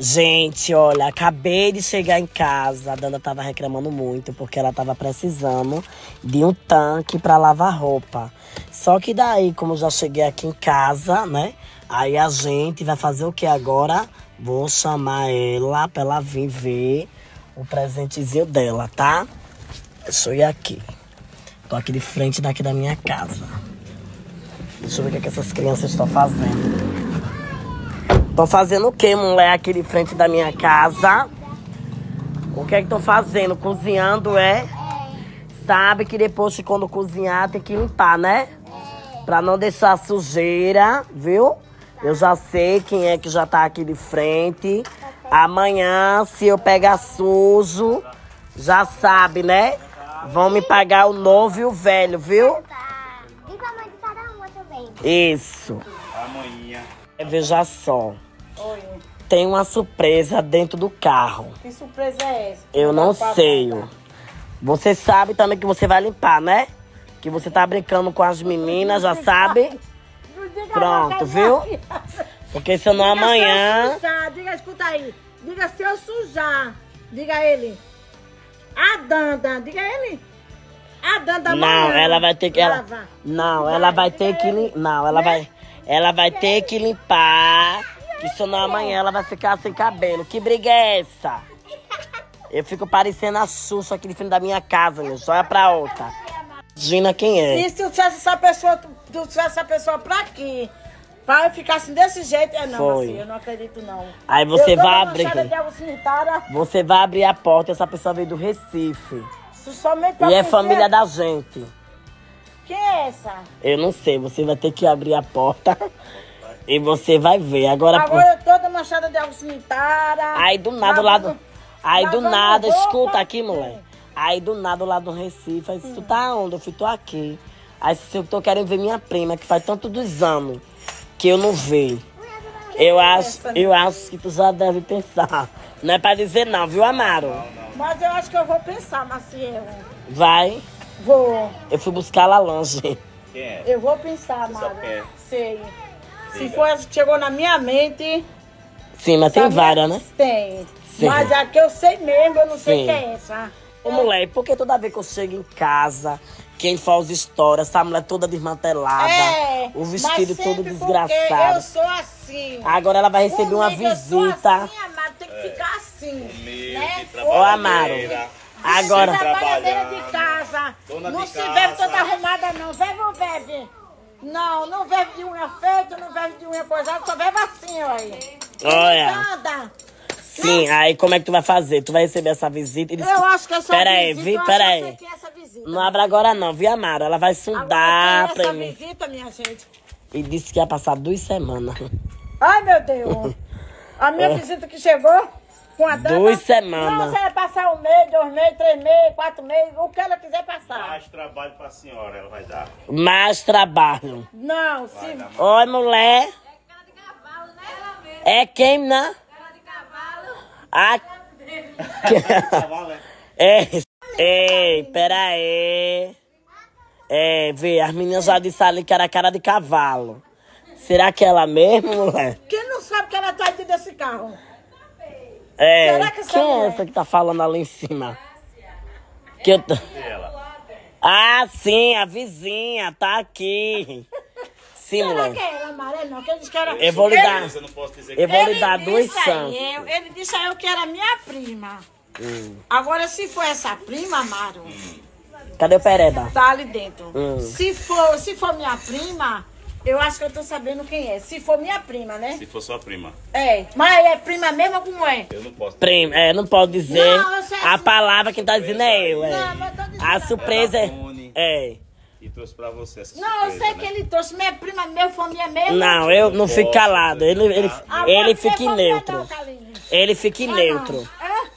Gente, olha, acabei de chegar em casa. A Dana tava reclamando muito porque ela tava precisando de um tanque para lavar roupa. Só que daí, como já cheguei aqui em casa, né? Aí a gente vai fazer o que agora? Vou chamar ela pra ela vir ver o presentezinho dela, tá? Deixa eu ir aqui. Tô aqui de frente daqui da minha casa. Deixa eu ver o que, é que essas crianças estão fazendo. Tô fazendo o que, mulher, aqui de frente da minha casa? O que é que tô fazendo? Cozinhando, é? Sabe que depois de quando cozinhar tem que limpar, né? Pra não deixar sujeira, viu? Eu já sei quem é que já tá aqui de frente. Amanhã, se eu pegar sujo, já sabe, né? Vão me pagar o novo e o velho, viu? Tá. E com a mãe de cada uma também. Isso. Amanhã. Veja só. Oi, Tem uma surpresa dentro do carro. que surpresa é essa? Eu não sei. bom. Você sabe também que você vai limpar, né? Que você tá brincando com as meninas, já sabe? Pronto, viu? que Porque senão Diga Se amanhã. sujar, diga, escuta aí. Diga se eu sujar. Diga ele. A Danda, diga ele. A Danda Não, ela vai ter que. Ela, não, ela vai ter que. Não, ela vai. Ela vai ter que limpar. Que senão amanhã ela vai ficar sem cabelo. Que briga é essa? Eu fico parecendo a Xuxa aqui de frente da minha casa, meu. Só é pra outra. Gina quem é? E se tu trouxesse essa pessoa, tu tu trouxesse essa pessoa pra aqui? Pra eu ficar assim desse jeito? É não, Foi. assim, eu não acredito não. Aí você eu vai abrir. Você vai abrir a porta e essa pessoa veio do Recife. so- somente E é família da gente. Quem é essa? Eu não sei, você vai ter que abrir a porta e você vai ver. Agora, Agora eu toda manchada de água sanitária. aí do nada, lá do, aí do nada, roupa. escuta aqui, mulher. Aí do nada, lá do Recife, aí tu tá onde? Eu fui, tô aqui. Aí disse, eu tô querendo ver minha prima, que faz tanto dos anos que eu não vejo. Eu acho, eu acho que tu já deve pensar. Não é pra dizer não, viu, Amaro? Mas eu acho que eu vou pensar, Maciel. Vai. Vou. Eu fui buscar lá longe. Quem é? Eu vou pensar, é? Sei. Se for essa que chegou na minha mente. Sim, mas tem várias, né? Tem. Sim. Mas a que eu sei mesmo, eu não sei Sim. quem é essa. Ô, mulher, porque toda vez que eu chego em casa, quem faz histórias, essa mulher toda desmantelada, É, o vestido mas todo desgraçado. Eu sou assim. Agora ela vai receber uma Comigo Eu sou visita. assim, Amaro, tem que ficar assim. Meio né? Ô, Amaro. Agora, Trabalhadeira de casa. Dona não de se casa. bebe toda arrumada, não. Bebe ou bebe? Não, não bebe de unha feita, não bebe de unha coisada, só bebe assim, olha. olha. Nada. Sim, aí como é que tu vai fazer? Tu vai receber essa visita e diz, Eu acho que essa Pera aí, visita, vi, pera aí. é essa visita. Não abra agora não, viu, Amaro? Ela vai Agora, sondar quem é pra essa mim. visita, minha gente? E disse que ia passar duas semanas. Ai, meu Deus. A minha visita que chegou com a dama... É. Duas semanas. Não, se ela passar um mês, dois meses, três meses, quatro meses, o que ela quiser passar. Mais trabalho pra senhora, ela vai dar. Mais trabalho. Não, Vai se... Oi, mulher. É quem, né? A... cavalo, é? Ei, ei, pera aí. É, vê, as meninas já disseram ali que era cara de cavalo. Será que é ela mesmo, mulher? Quem não sabe que ela tá dentro desse carro? É, Será que essa quem é essa que tá falando ali em cima? Que eu tô... Ah, sim, a vizinha, tá aqui. Sim, Será mulher. que é ela, Amarelo? Não, que ele disse que era... Eu vou lhe dar. Eu não posso dizer Eu que vou Ele lhe dar chances. eu- Ele disse a eu que era minha prima. Hum. Agora, se for essa prima, Amaro, Cadê o Pereba? tá ali dentro. Hum. Se, for, se for minha prima, eu acho que eu tô sabendo quem é. Se for minha prima, né? se for sua prima. É. Mas é prima mesmo como é? Eu não posso. Primo, é, não pode dizer. Não, eu sei a assim. palavra quem tá dizendo é eu, é. Não, mas eu tô dizendo A surpresa é. É. E trouxe pra você essa Não, eu surpresa, sei né? que ele trouxe minha prima, meu família mesmo. Não, eu não fico posso calado. Ele, ele, ele fica neutro. não. Ele fica Ah, neutro. não. É?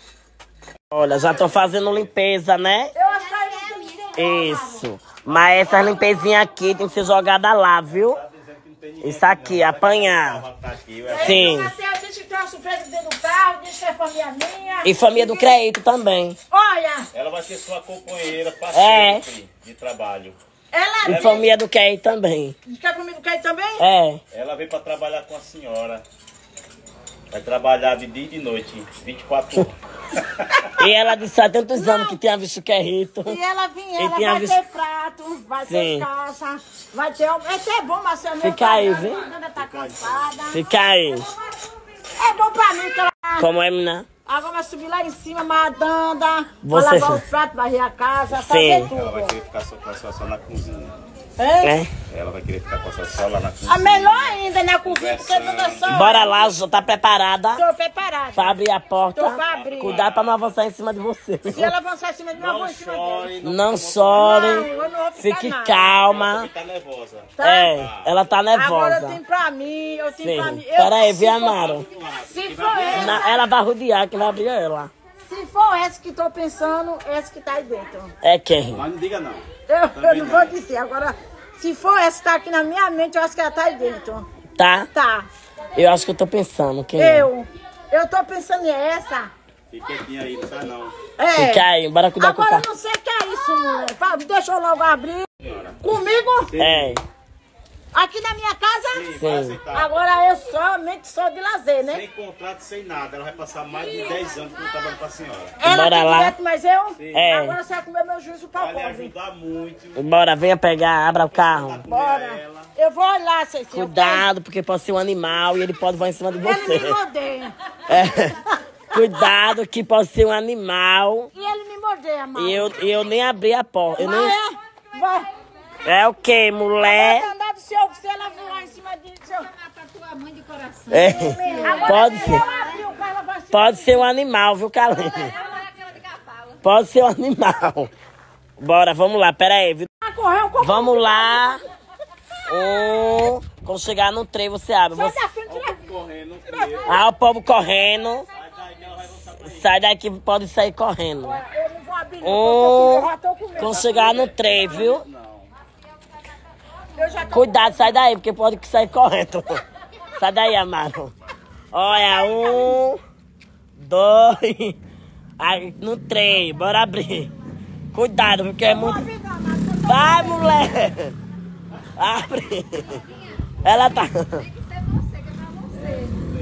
Olha, já tô fazendo limpeza, né? Eu acho que não Isso. Mas essa limpezinha aqui tem que ser jogada lá, viu? Isso aqui, apanhar. Sim. Do é família. E família do crédito também. Olha, Ela vai ser sua companheira pra É. sempre de trabalho. ela E família do crédito também. quer comigo quer ir também? É. Ela veio pra trabalhar com a senhora. Vai trabalhar de dia e de noite, 24 horas. E ela disse há tantos anos que tinha visto que é rito. E ela vinha, ela vai visto- ter prato, vai Sim. ter calça, vai ter... É até bom, Marcelo. Fica aí, viu? Tá cansada. Fica aí. É bom pra mim que ela... Como é, menina? Agora vai subir lá em cima, madanda, Você- vai lavar os pratos, varrer a casa, Sim. fazer Ela vai tudo. querer ficar só a sua só na cozinha. É? Ela vai querer ficar com a sua só lá na cozinha. A melhor ainda na cozinha, porque tô só... Bora lá, já tá preparada Tô preparada. pra abrir a porta. Tô pra abrir. Cuidado pra não avançar em cima de você. Se ela avançar em cima de mim, eu vou Não em cima dele. chore, não Não Não, chore. eu não vou ficar Fique nada. calma. fica nervosa. Tá? É, ela tá Agora eu nervosa. tenho pra mim, eu tenho pra mim. Sim. Eu- Pera aí, se for- Amaro? Se for essa, Na- Ela vai rodear, que vai abrir ela. Se for essa que tô pensando, essa que tá aí dentro. É quem? Mas não diga não. Eu, eu não vou dizer. Agora, se for essa que tá aqui na minha mente, eu acho que ela tá aí dentro. Tá? Tá. Eu acho que eu tô pensando. Quem é? Eu. Eu tô pensando em essa. Fique quietinha aí, não sai não. É. Fica aí, bora cuidar com o Agora eu não sei o que é isso, mulher. Deixa eu logo abrir. Comigo, É, aqui na minha casa. Sim, vai aceitar. Agora eu somente sou de lazer, né? Sem contrato, sem nada. Ela vai passar mais de 10 anos com o trabalho pra senhora. Ela Bora lá. direito, mas eu. É. Agora você vai comer meu juízo pra Vai pobre. ajudar muito. bora, venha pegar, abra o carro. Bora. Ela. Eu vou olhar, Cecília. Cuidado, porque pode ser um animal e ele pode voar em cima de Ele você. me mordeia. É. Cuidado, que pode ser um animal. E ele me mordeia, mano. E eu, e eu nem abri a porta. Eu nem... é. Vai. É o que, mulher? Do seu, se ela voar em cima de. É. Agora, Pode se ser. eu abrir o carro, ela vai se- Pode ser um animal, viu, Carlinhos? Pode ser um animal. Bora, vamos lá, pera aí. viu? Vamos lá. Um. Quando chegar no trem, você abre. Sai Você... da frente, né? Ah, o povo correndo. Sai daqui, pode sair correndo. Eu não vou abrir, não, Um. porque eu já tô com medo. Quando chegar no trem, viu? Tô Cuidado, sai daí, porque pode que sair correndo. Sai daí, Amaro. Olha, um, dois. Aí, no trem, bora abrir. Cuidado, porque é muito. Vai, mulher! Abre! Ela tá.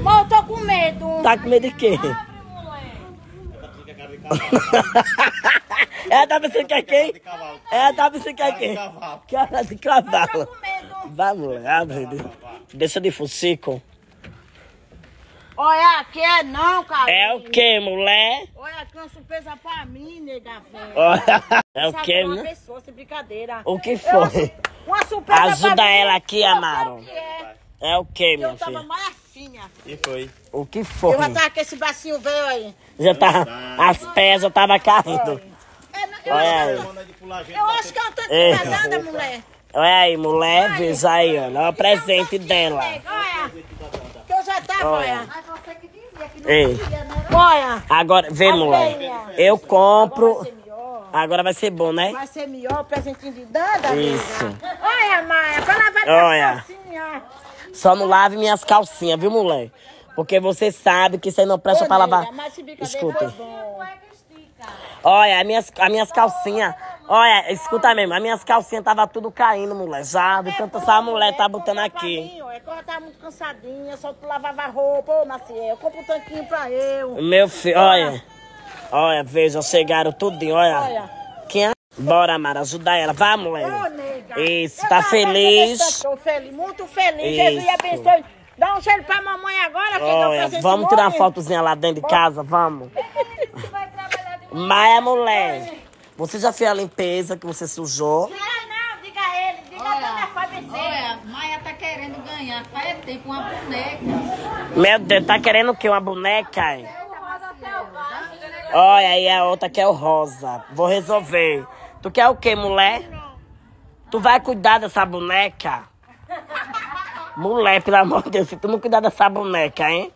Mas eu tô com medo. Tá com medo de quê? Ela tá pensando que é quem? Ela tá pensando que é quem? Cara de cavalo. Medo. Vai, mulher, abre. Deixa de fucico. Olha, aqui é não, cara. É o que, mulher? Olha, aqui é uma surpresa pra mim, nega velha. É o que, uma né? pessoa, sem brincadeira. O que É foi? Uma, uma surpresa Ajuda pra mim. ela aqui, Eu sei Amaro. o que é. É o que, Eu minha assim, minha filha. E foi. O que foi? Eu já tava com esse bracinho velho aí. Já tava. As pés já tava caindo. É, eu, Olha acho, gente. eu acho que ela tá casada, mulher. Olha aí, mulher, veja aí, olha. Olha o presente dela. Olha, que eu já tava, olha. Ei, Olha, agora, vê, mulher. Eu compro. Agora vai ser bom, né? vai ser melhor, presentinho de danda. Isso. Olha, Maia, pra lavar Olha. tua calcinha. Só não lave minhas calcinhas, viu, mulher? Porque você sabe que isso aí não presta Ô, pra lavar. Escuta. bom. Olha, as minhas, as minhas calcinhas. Olha, escuta mesmo, as minhas calcinhas tava tudo caindo, mulher. Já, de tanto essa mulher tá botando Compra pra aqui. É que ela tava muito cansadinha, só tu lavava roupa, ô Maciel. Compra um tanquinho pra eu. Meu filho, olha. Olha, veja, chegaram tudinho, olha. Olha. Quem é? Bora, Mara, ajudar ela. Vai, Ô, mulher. nega. Isso, tá feliz? Tô feliz, muito feliz. Isso. Jesus abençoe. Dá um cheiro pra mamãe agora, que Olha, presente vamos tirar uma fotozinha lá dentro de casa, vamos. Maia, mulher, você já fez a limpeza que você sujou? Não, não, diga a ele, diga a dona Fábio Olha, Maia tá querendo ganhar faz tempo uma boneca. Meu Deus, tá querendo o quê? Uma boneca? Olha, aí a outra quer o rosa. Vou resolver. Tu quer o quê, mulher? Tu vai cuidar dessa boneca? Mulher, pelo amor de Deus, se tu não cuidar dessa boneca, hein?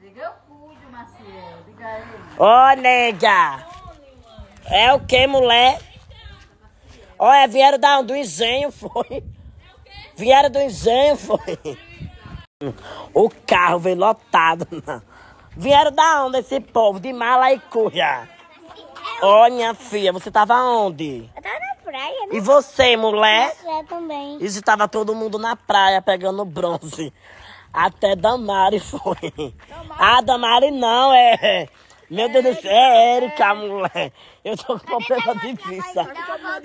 Diga eu cuido, Maciel. Diga ele. Ô, nega! É o que, mulher? Olha, vieram da, do engenho, foi. Vieram do engenho, foi. O carro veio lotado. Vieram da onde esse povo? De mala e cuia. Ô, minha filha, você tava onde? Eu tava na praia, né? E você, mulher? Praia também. E estava todo mundo na praia pegando bronze. Até Damari foi. Ah, Damari não, é. Meu Deus do céu, é Érica, mulher. Eu tô com problema de vista.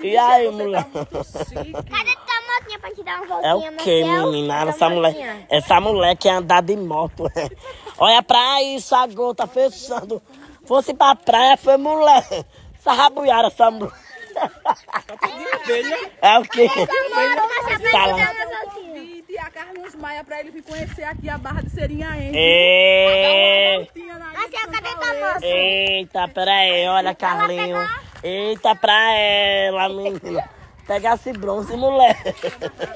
E aí, mulher? Cadê tua motinha pra te dar uma É voltinha, o que, menina? Essa mulher, essa mulher quer andar de moto. Olha pra isso, a gota fechando. Fosse pra praia, foi mulher. Essa rabuiara, essa mulher. É o quê? Fala. E a Carlos Maia pra ele vir conhecer aqui a Barra de Serinhaém. Moça? eita, peraí, olha, Carlinho. Eita, pra ela, menina. Pegar esse bronze, mulher.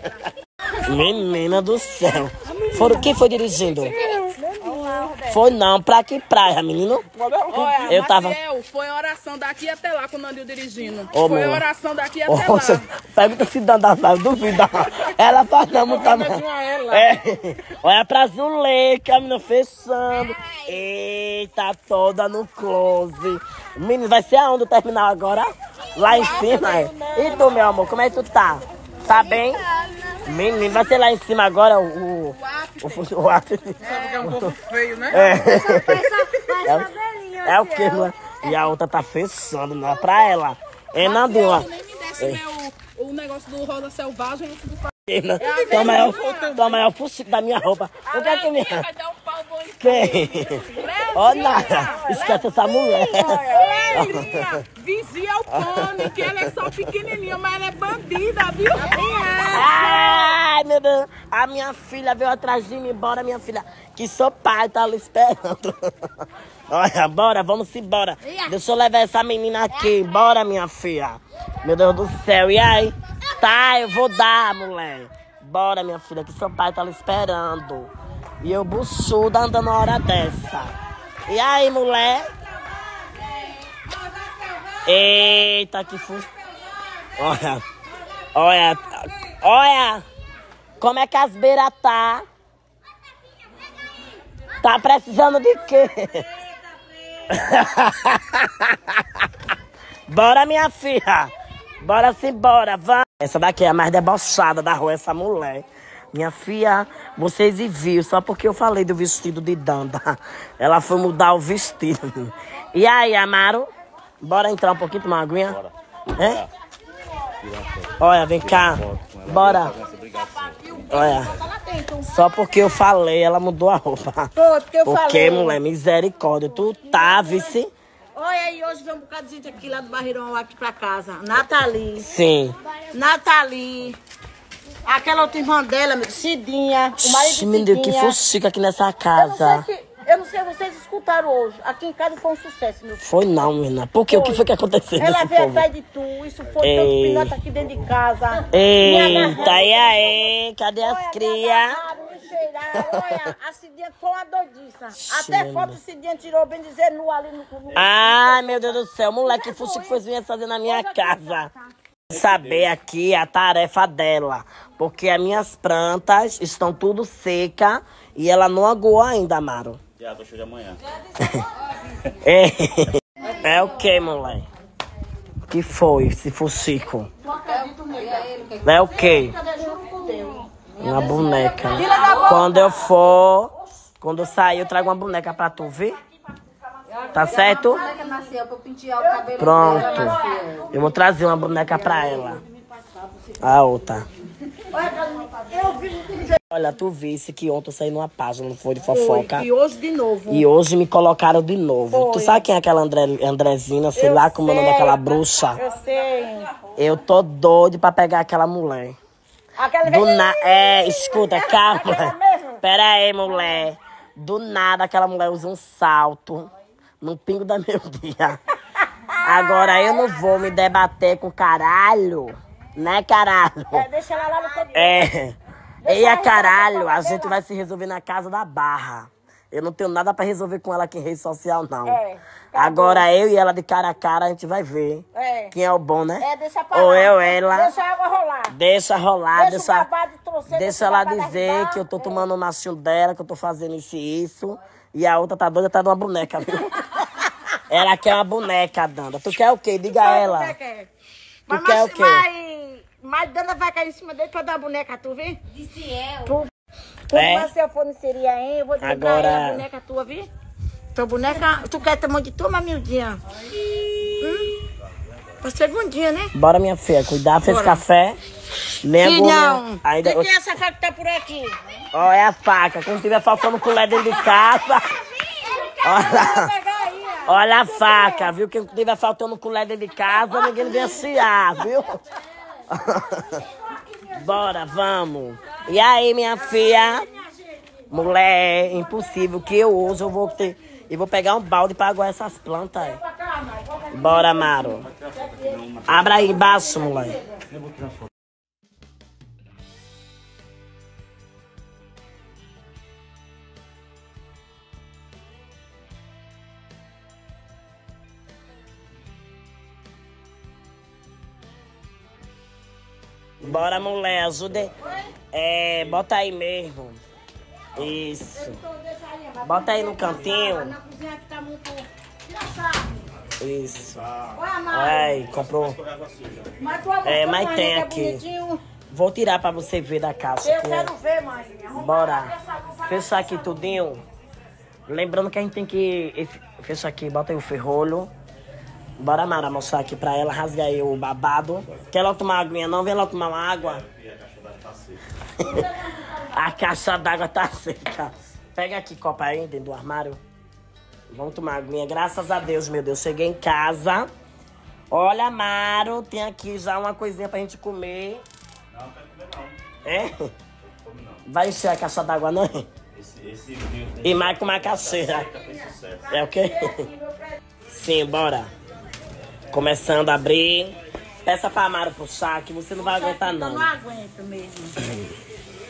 Menina do céu. Foram, quem foi dirigindo? Foi não, pra que praia, menino? Olha, Eu tava- Maciel, foi oração daqui até lá com o Nandil dirigindo. Ô, foi oração daqui até Ô, você- lá. Pergunta se Danda sabe, duvida. Ela faz não, muito ela. É. Olha pra Zuleika, a menina fechando. Eita, toda no close. Menino, vai ser aonde o terminal agora? Lá em cima, é? E tu, meu amor, como é que tu tá? Tá bem? Menino, vai ser lá em cima agora o... O, o, o after. É um pouco feio, né? É, é o que, né? E a outra tá fechando, não é pra ela. É, Nandinho, ó. Nem me desse meu, o negócio do Rosa Selvagem. eu fico Menina, Toma aí o, toma aí o focinho da minha roupa. O que é que me... Vai dar um pau bom em Quem? Ó, nada. Esquece essa mulher. Leandrinha, que ela é só pequenininha, mas ela é bandida, viu? Ai, meu Deus. A minha filha veio atrás de mim. Bora, minha filha. Que seu pai tá ali esperando. Olha, bora, vamos embora. Deixa eu levar essa menina aqui. Bora, minha filha. Meu Deus do céu. E aí? Tá, eu vou dar, mulher. Bora, minha filha, que seu pai tá ali esperando. E eu buchuda andando na hora dessa. E aí, mulher? Eita, que fu... Olha, olha, olha. Como é que as beiras tá? Tá precisando de quê? Bora, minha filha. Bora sim, bora. Essa daqui é a mais debochada da rua, essa mulher. Minha filha, vocês viram, só porque eu falei do vestido de Danda. Ela foi mudar o vestido. E aí, Amaro? Bora entrar um pouquinho, tomar uma aguinha? Bora. É? Olha, vem cá. Bora. Olha. Só porque eu falei, ela mudou a roupa. Foi, porque eu Porque, falei. mulher, misericórdia. Tu tá, vice? Olha aí, hoje vem um bocado de gente aqui lá do Barreirão, aqui pra casa. Nathalie, Sim. Nathalie, aquela outra irmã dela, Cidinha, o marido de Meu Deus, que Cidinha. fuxica aqui nessa Eu não, casa. sei que, eu não sei, vocês escutaram hoje. Aqui em casa foi um sucesso, meu filho. Foi não, menina. Por quê? O que foi que aconteceu Ela veio povo? atrás de tu, isso foi Ei. tanto pinote aqui dentro de casa. Eita, e aí? Cadê as Olha, crias? me cheiraram, olha, a Cidinha foi uma doidiça. Até foto Cidinha tirou, bem dizer, nu ali no... no Ai, meu Deus do céu. Moleque fuxico foi vir fazer na minha casa. Saber aqui a tarefa dela. Porque as minhas plantas estão tudo seca e ela não aguou ainda, Amaro. Show de amanhã. É, é o que, moleque? que foi esse fuxico? É o que? Uma boneca. Quando eu for, quando eu sair, eu trago uma boneca pra tu ver. Tá certo? Pronto. Eu vou trazer uma boneca pra ela. A outra. Olha, tu visse que ontem eu saí numa página, não foi de fofoca. E hoje de novo. E hoje me colocaram de novo. Tu sabe quem é aquela André, Andrezina, sei lá como é o nome daquela bruxa? Eu sei. Eu tô doido pra pegar aquela mulher. Aquela Do na... É, escuta, calma. Pera aí, mulher. Do nada aquela mulher usa um salto no pingo da meu dia. Agora eu não vou me debater com caralho, né, caralho? É, deixa ela lá no canto. É. Eia, caralho, a gente vai se resolver na casa da barra. Eu não tenho nada pra resolver com ela aqui em rede social, não. É, Agora eu e ela de cara a cara, a gente vai ver É. quem é o bom, né? É, deixa pra Ou eu, ela. Deixa a água rolar. Deixa rolar, Deixa deixa, trouxer, deixa ela dizer que eu tô tomando o machinho dela, que eu tô fazendo isso e isso. E a outra tá doida, tá de uma boneca, viu? ela quer uma boneca, Danda. Tu quer o quê? Diga a ela. É. Mas, quer o quê? mas, mas Dana vai cair em cima dele pra dar a boneca, tu vê? Disse eu. Tu... Quando É? você for no seria, hein? Eu vou te Agora- Agora... a boneca tua, viu? Tua boneca, tu quer tamanho de tua, miudinha? Hum? Pra segundinha, né? Bora, minha filha, cuidar, fez Bora. café. Nem Filhão. Ainda... quem que é essa faca que tá por aqui? Ó, é a faca. Quando tiver faltando colher dentro de casa. Olha, olha a faca, viu? Quem tiver faltando colher dentro de casa, ninguém vem aciar, viu? Bora, vamos. E aí, minha filha? Mulher, impossível que eu hoje eu vou ter. E vou pegar um balde pra aguar essas plantas aí. Bora, Maro. Abra aí embaixo, mulher. Bora, mulher, ajude. É, bota aí mesmo. Isso. Bota aí no cantinho. Isso. Ai, comprou. É, mas tem aqui. Vou tirar pra você ver da caixa. Eu que é- quero ver, mãe. Bora. Fechar aqui tudinho. Lembrando que a gente tem que. esse- Fecha aqui, bota aí o ferrolho. Bora, Mara, mostrar aqui pra ela. Rasga aí o babado. Quer ela tomar uma aguinha? Não, vem ela tomar uma água. A caixa d'água tá seca. Pega aqui, copa aí dentro do armário. Vamos tomar aguinha. Graças a Deus, meu Deus. Cheguei em casa. Olha, Maro, tem aqui já uma coisinha pra gente comer. Não, não quero comer não. É? Come não. Vai encher a caixa d'água, não? Esse, esse vinho E mais com uma fez sucesso. É o quê? Sim, bora. Começando a abrir. Peça pra Amaro puxar, que você não vai aguentar, Eu não não. aguento mesmo.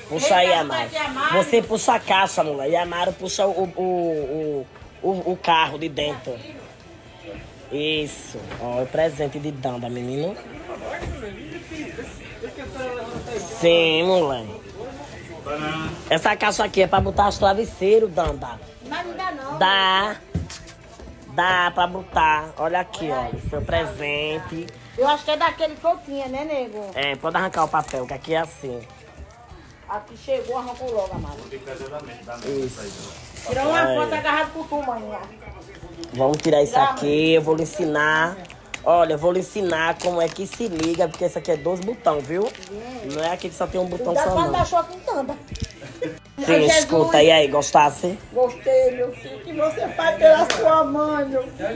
Puxa aí, Eita, Amaro. Você puxa a caixa, mulher. E Amaro puxa o, o, o, o, o carro de dentro. Isso. Ó, o presente de Danda, menino. Sim, mulher. Essa caixa aqui é pra botar os travesseiros, Danda. Mas não dá não. Dá. Dá pra botar. Olha aqui, ó. Seu presente. Eu acho que é daquele que eu tinha, né, nego? É, pode arrancar o papel, que aqui é assim. Aqui chegou, arrancou logo, amado. Isso. Tirou uma foto agarrado com tu, maninha. Vamos tirar isso aqui, eu vou lhe ensinar. Olha, eu vou lhe ensinar como é que se liga, porque isso aqui é dois botões, viu? Não é aqui que só tem um botão Dá só, pra não. dar choque em Sim, escuta, e aí, gostasse? Gostei, meu filho, que você faz pela sua mãe, meu filho.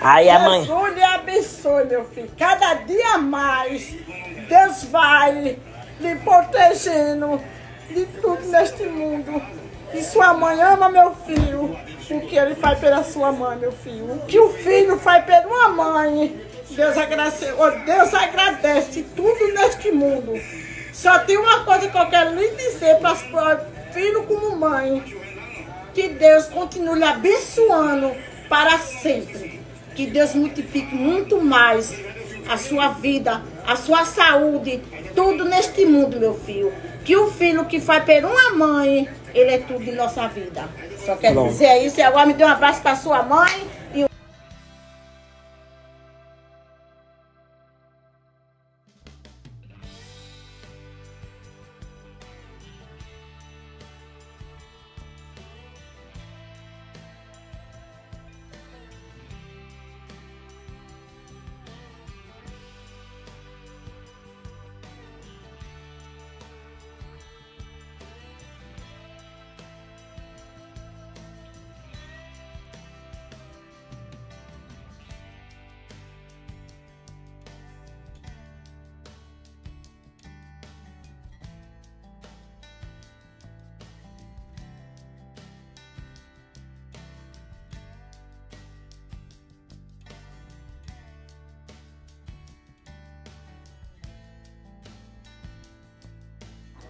Aí a mãe. Jesus lhe abençoe, meu filho. Cada dia mais, Deus vai lhe protegendo de tudo neste mundo. E sua mãe ama meu filho, o que ele faz pela sua mãe, meu filho. O que o filho faz pela uma mãe, Deus agradece, oh, Deus agradece tudo neste mundo. Só tem uma coisa que eu quero lhe dizer para filho como mãe que Deus continue lhe abençoando para sempre. Que Deus multiplique muito mais a sua vida, a sua saúde, tudo neste mundo, meu filho. Que o filho que faz por uma mãe, ele é tudo em nossa vida. Só quero dizer isso. E agora me dê um abraço para sua mãe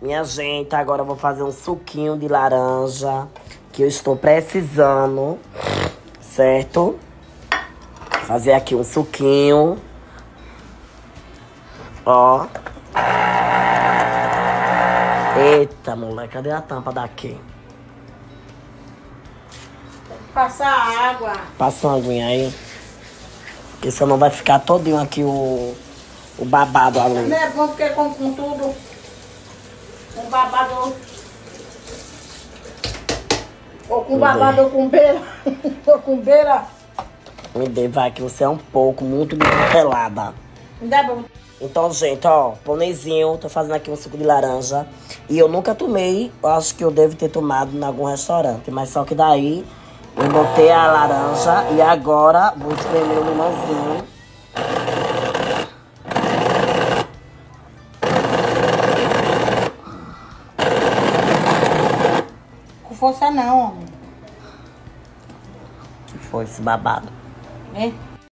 Minha gente, agora eu vou fazer um suquinho de laranja que eu estou precisando, certo? Fazer aqui um suquinho. Ó. Eita, moleque, cadê a tampa daqui? passar água. Passa uma aguinha aí. Porque senão vai ficar todinho aqui o, o babado ali. Não é bom porque com, com tudo, com babado. Ou com babado ou com beira. ou com beira. Me dê, vai, que você é um pouco, muito pelada. Me dá bom. Então, gente, ó, ponezinho, tô fazendo aqui um suco de laranja. E eu nunca tomei, acho que eu devo ter tomado em algum restaurante. Mas só que daí, eu botei a laranja e agora vou espremer o limãozinho. Força não, homem. Que foi esse babado. É?